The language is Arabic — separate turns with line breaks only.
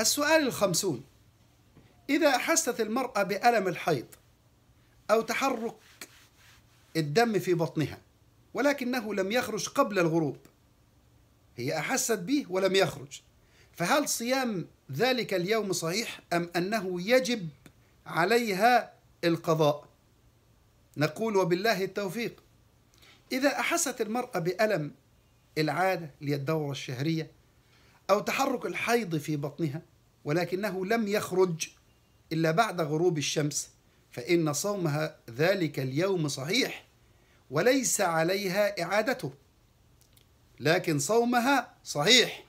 السؤال الخمسون. إذا أحست المرأة بألم الحيض أو تحرك الدم في بطنها ولكنه لم يخرج قبل الغروب هي أحست به ولم يخرج فهل صيام ذلك اليوم صحيح أم أنه يجب عليها القضاء؟ نقول وبالله التوفيق. إذا أحست المرأة بألم العادة للدورة الشهرية أو تحرك الحيض في بطنها ولكنه لم يخرج إلا بعد غروب الشمس فإن صومها ذلك اليوم صحيح وليس عليها إعادته لكن صومها صحيح.